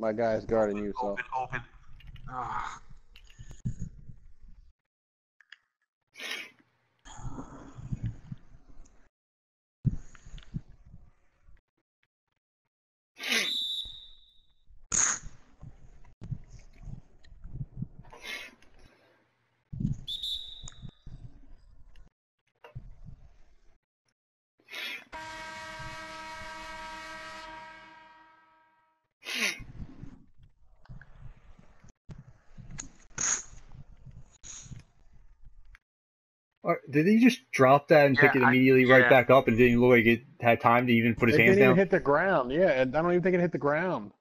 My guy's guarding you, so. Open, open. Ah. Or- Did he just drop that and pick Yeah, it I- immediately right yeah. back up and didn't look like it had time to even put his It hands didn't even down? hit the ground. Yeah, I don't even think it hit the ground.